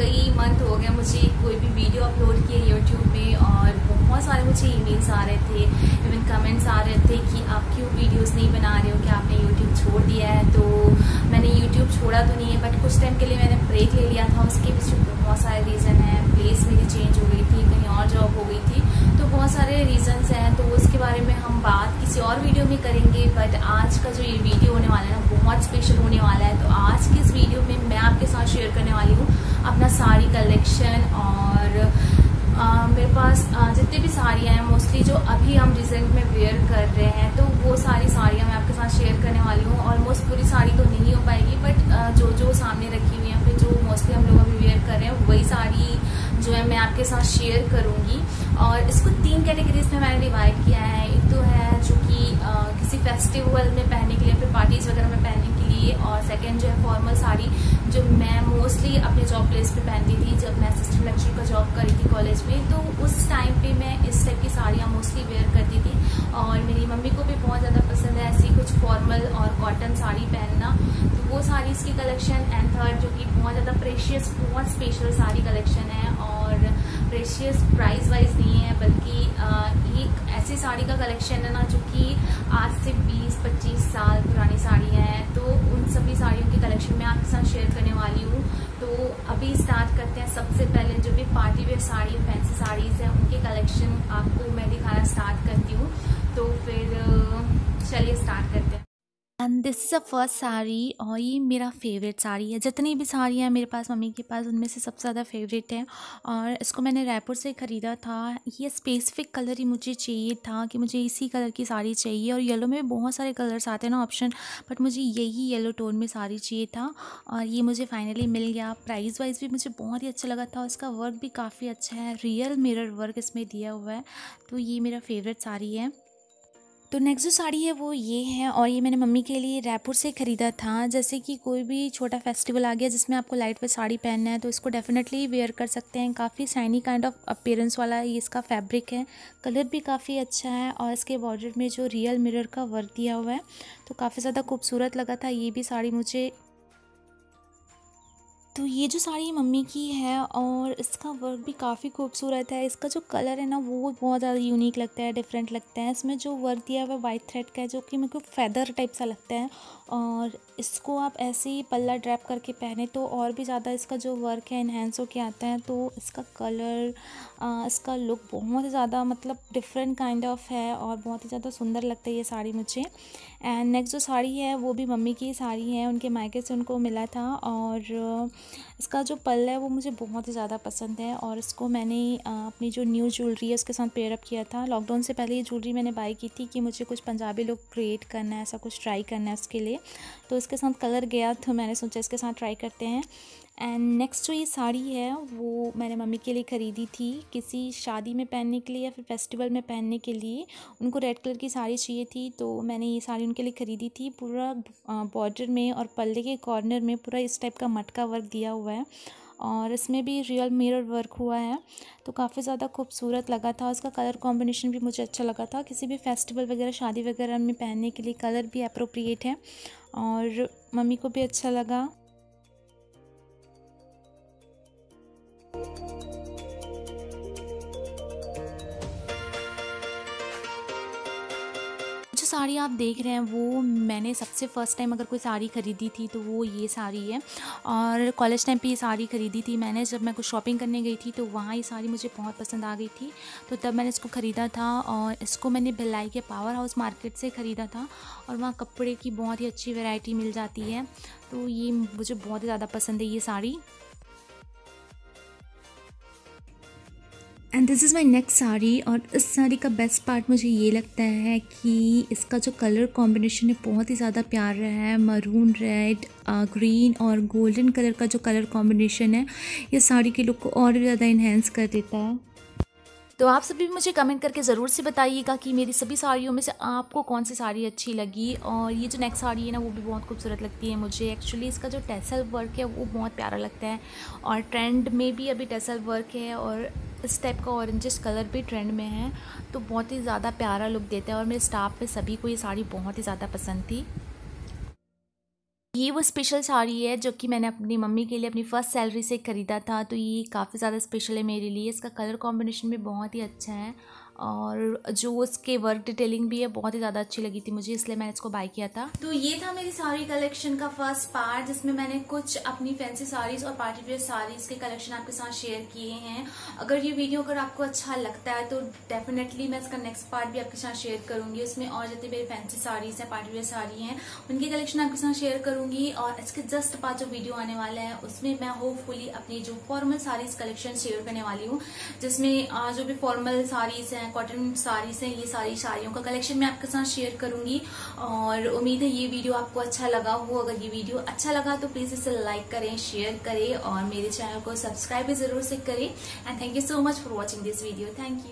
कई मंथ हो गया मुझे कोई भी वीडियो अपलोड किए यूट्यूब में और बहुत सारे मुझे ईमेल्स आ रहे थे इवन कमेंट्स आ रहे थे कि आप क्यों वीडियोस नहीं बना रहे हो कि आपने यूट्यूब छोड़ दिया है? तो मैंने यूट्यूब छोड़ा तो नहीं है बट कुछ टाइम के लिए मैंने ब्रेक ले लिया था, उसके पीछे बहुत सारे रीज़न है प्लेस मेरी चेंज हो गई थी, कहीं और जॉब हो गई थी। बहुत सारे रीजंस हैं तो उसके बारे में हम बात किसी और वीडियो में करेंगे बट आज का जो ये वीडियो होने वाला है ना बहुत स्पेशल होने वाला है। तो आज के इस वीडियो में मैं आपके साथ शेयर करने वाली हूँ अपना साड़ी कलेक्शन और आ, मेरे पास जितनी भी साड़ियाँ हैं मोस्टली जो अभी हम रिसेंट में वेयर कर रहे हैं तो वो सारी साड़ियाँ मैं आपके साथ शेयर करने वाली हूँ। ऑलमोस्ट पूरी साड़ी तो नहीं हो पाएगी बट जो जो सामने रखी हुई है फिर जो मोस्टली हम लोग अभी वेयर कर रहे हैं वही साड़ी जो है मैं आपके साथ शेयर करूँगी। और इसको तीन कैटेगरीज में मैंने डिवाइड किया है। एक तो है जो कि किसी फेस्टिवल में पहनने के लिए, फिर पार्टीज़ वगैरह में पहनने के लिए, और सेकेंड जो है फॉर्मल साड़ी। अपने जॉब प्लेस पे पहनती थी जब मैं असिस्टेंट लेक्चर का जॉब करी थी कॉलेज में। तो उस टाइम पे मैं इस टाइप की साड़ियाँ मोस्टली वेयर करती थी और मेरी मम्मी को भी बहुत ज़्यादा पसंद है ऐसी कुछ फॉर्मल और कॉटन साड़ी पहनना। तो वो साड़ीज़ की कलेक्शन एंड थर्ड जो कि बहुत ज़्यादा प्रेशियस बहुत स्पेशल साड़ी कलेक्शन है और प्रेशियस प्राइस वाइज नहीं है, बल्कि एक ऐसी साड़ी का कलेक्शन है ना, जो कि आज से 20-25 साल पुरानी साड़ियाँ हैं। तो उन सभी साड़ियों की कलेक्शन मैं आपके साथ शेयर करने वाली हूँ। तो अभी स्टार्ट करते हैं सबसे पहले जो भी party wear sari fancy saris हैं, उनके कलेक्शन आपको मैं दिखाना स्टार्ट करती हूँ। तो फिर चलिए स्टार्ट करते हैं। And this is a first sari और ये मेरा फेवरेट साड़ी है। जितनी भी साड़ी हैं मेरे पास, मम्मी के पास, उनमें से सबसे ज़्यादा फेवरेट है। और इसको मैंने रायपुर से ख़रीदा था। ये स्पेसिफिक कलर ही मुझे चाहिए था कि मुझे इसी कलर की साड़ी चाहिए। और येलो में बहुत सारे कलर्स आते हैं ना ऑप्शन बट मुझे यही येलो टोन में साड़ी चाहिए था। और ये मुझे फाइनली मिल गया। प्राइस वाइज भी मुझे बहुत ही अच्छा लगा था। उसका वर्क भी काफ़ी अच्छा है। रियल मिरर वर्क इसमें दिया हुआ है। तो ये मेरा फेवरेट साड़ी है। तो नेक्स्ट जो साड़ी है, वो ये है और ये मैंने मम्मी के लिए रायपुर से ख़रीदा था। जैसे कि कोई भी छोटा फेस्टिवल आ गया, जिसमें आपको लाइट वेट साड़ी पहनना है तो इसको डेफिनेटली वेयर कर सकते हैं। काफ़ी शाइनी काइंड ऑफ़ अपेयरेंस वाला ये इसका फैब्रिक है। कलर भी काफ़ी अच्छा है और इसके बॉर्डर में जो रियल मिरर का वर्क दिया हुआ है तो काफ़ी ज़्यादा खूबसूरत लगा था। ये भी साड़ी मुझे तो ये जो साड़ी मम्मी की है और इसका वर्क भी काफ़ी खूबसूरत है। इसका जो कलर है ना, वो बहुत ज़्यादा यूनिक लगता है डिफरेंट लगता है। इसमें जो वर्क दिया हुआ है वाइट थ्रेड का है, जो कि मेरे को फैदर टाइप सा लगता है और इसको आप ऐसे ही पल्ला ड्रैप करके पहने तो और भी ज़्यादा इसका जो वर्क है इन्हेंस होके आता है तो इसका कलर इसका लुक बहुत ही ज़्यादा मतलब डिफरेंट काइंड ऑफ़ है और बहुत ही ज़्यादा सुंदर लगता है ये साड़ी मुझे। एंड नेक्स्ट जो साड़ी है वो भी मम्मी की साड़ी है, उनके मायके से उनको मिला था और इसका जो पल्ला है वो मुझे बहुत ही ज़्यादा पसंद है और इसको मैंने अपनी जो न्यू ज्वेलरी है उसके साथ पेयरअप किया था। लॉकडाउन से पहले ये ज्वेलरी मैंने बाई की थी कि मुझे कुछ पंजाबी लुक क्रिएट करना है, ऐसा कुछ ट्राई करना है उसके लिए। तो इसके साथ कलर गया तो मैंने सोचा इसके साथ ट्राई करते हैं। एंड नेक्स्ट जो ये साड़ी है, वो मैंने मम्मी के लिए ख़रीदी थी किसी शादी में पहनने के लिए या फिर फेस्टिवल में पहनने के लिए। उनको रेड कलर की साड़ी चाहिए थी तो मैंने ये साड़ी उनके लिए ख़रीदी थी। पूरा बॉर्डर में और पल्ले के कॉर्नर में पूरा इस टाइप का मटका वर्क दिया हुआ है। और इसमें भी रियल मिरर वर्क हुआ है। तो काफ़ी ज़्यादा खूबसूरत लगा था। उसका कलर कॉम्बिनेशन भी मुझे अच्छा लगा था। किसी भी फेस्टिवल वगैरह, शादी वगैरह में पहनने के लिए कलर भी अप्रोप्रिएट है। और मम्मी को भी अच्छा लगा। साड़ी आप देख रहे हैं, वो मैंने सबसे फ़र्स्ट टाइम अगर कोई साड़ी ख़रीदी थी तो वो ये साड़ी है। और कॉलेज टाइम पे ये साड़ी ख़रीदी थी मैंने, जब मैं कुछ शॉपिंग करने गई थी तो वहाँ ये साड़ी मुझे बहुत पसंद आ गई थी। तो तब मैंने इसको ख़रीदा था और इसको मैंने भिलाई के पावर हाउस मार्केट से ख़रीदा था और वहाँ कपड़े की बहुत ही अच्छी वेराइटी मिल जाती है। तो ये मुझे बहुत ही ज़्यादा पसंद है ये sari. And this is my next sari और इस साड़ी का बेस्ट पार्ट मुझे ये लगता है कि इसका जो कलर कॉम्बिनेशन है, बहुत ही ज़्यादा प्यारा है मरून रेड ग्रीन और गोल्डन कलर का जो कलर कॉम्बिनेशन है, ये साड़ी के लुक को और भी ज़्यादा इन्हेंस कर देता है। तो आप सभी भी मुझे कमेंट करके ज़रूर से बताइएगा कि मेरी सभी साड़ियों में से आपको कौन सी साड़ी अच्छी लगी और ये जो नेक्स्ट साड़ी है ना, वो भी बहुत खूबसूरत लगती है मुझे। एक्चुअली इसका जो टेसल वर्क है, वो बहुत प्यारा लगता है और ट्रेंड में भी अभी टेसल वर्क है और इस टाइप का ऑरेंजिश कलर भी ट्रेंड में है तो बहुत ही ज़्यादा प्यारा लुक देता है और मेरे स्टाफ में सभी को ये साड़ी बहुत ही ज़्यादा पसंद थी। ये वो स्पेशल साड़ी है जो कि मैंने अपनी मम्मी के लिए अपनी फ़र्स्ट सैलरी से ख़रीदा था तो ये काफ़ी ज़्यादा स्पेशल है मेरे लिए। इसका कलर कॉम्बिनेशन भी बहुत ही अच्छा है और जो उसके वर्क डिटेलिंग भी है, बहुत ही ज़्यादा अच्छी लगी थी मुझे, इसलिए मैंने इसको बाय किया था। तो ये था मेरी साड़ी कलेक्शन का फ़र्स्ट पार्ट जिसमें मैंने कुछ अपनी फैंसी साड़ीज और पार्टी वेयर साड़ीज के कलेक्शन आपके साथ शेयर किए हैं। अगर ये वीडियो अगर आपको अच्छा लगता है तो डेफिनेटली मैं इसका नेक्स्ट पार्ट भी आपके साथ शेयर करूँगी। उसमें और जितने मेरी फैंसी साड़ीज है पार्टी वेयर साड़ी है, उनकी कलेक्शन आपके साथ शेयर करूँगी। और इसके जस्ट पास जो वीडियो आने वाला है, उसमें मैं होपफुली अपनी जो फॉर्मल साड़ीज कलेक्शन शेयर करने वाली हूँ, जिसमें जो भी फॉर्मल साड़ीज है कॉटन साड़ीज हैं ये सारी साड़ियों का कलेक्शन मैं आपके साथ शेयर करूँगी। और उम्मीद है ये वीडियो आपको अच्छा लगा हो। अगर ये वीडियो अच्छा लगा तो प्लीज़ इसे लाइक करें शेयर करें और मेरे चैनल को सब्सक्राइब भी ज़रूर से करें। And thank you so much for watching this video thank you